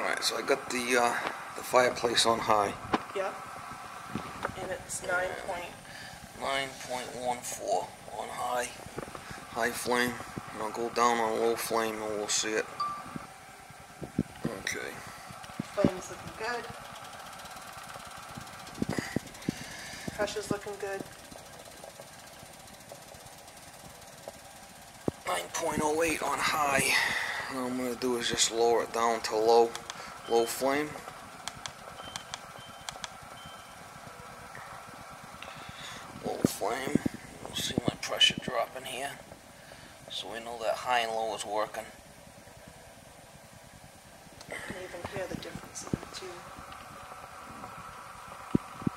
Alright, so I got the, uh, the fireplace on high. Yep. And it's nine point, 9.14 on high. High flame. And I'll go down on low flame and we'll see it. Okay. flame's looking good. Pressure's looking good. 9.08 on high. What I'm gonna do is just lower it down to low, low flame. Low flame. We'll see my pressure dropping here. So we know that high and low is working. You can even hear the difference in the two.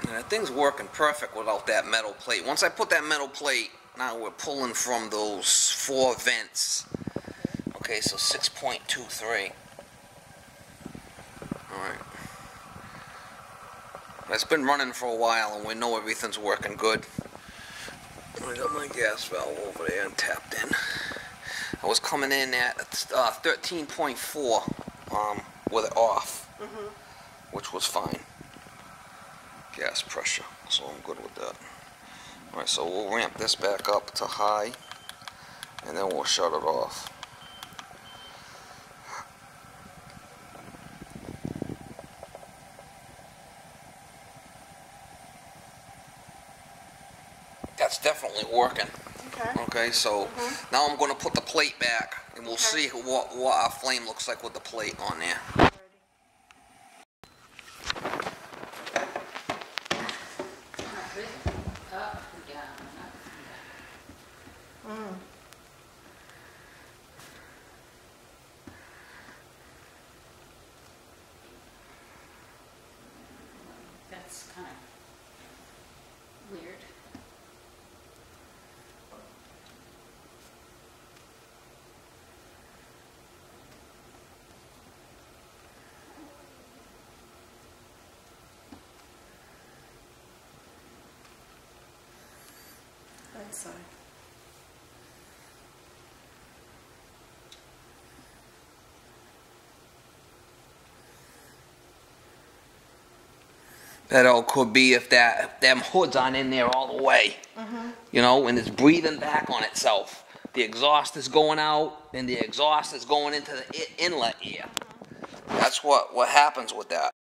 And that thing's working perfect without that metal plate. Once I put that metal plate, now we're pulling from those four vents. Okay, so 6.23. It's been running for a while and we know everything's working good. I got my gas valve over there and tapped in. I was coming in at uh, 13.4 um, with it off, Mm-hmm. which was fine. Gas pressure, so I'm good with that. Alright, so we'll ramp this back up to high and then we'll shut it off. That's definitely working. Okay. Okay, so now I'm going to put the plate back and we'll Okay. see what, what our flame looks like with the plate on there. Alrighty. Up and down, up and down. Mm. That's kind of That side. That all could be if that them hoods aren't in there all the way. Mm-hmm. You know, and it's breathing back on itself. The exhaust is going out, and the exhaust is going into the inlet ear. That's what what happens with that.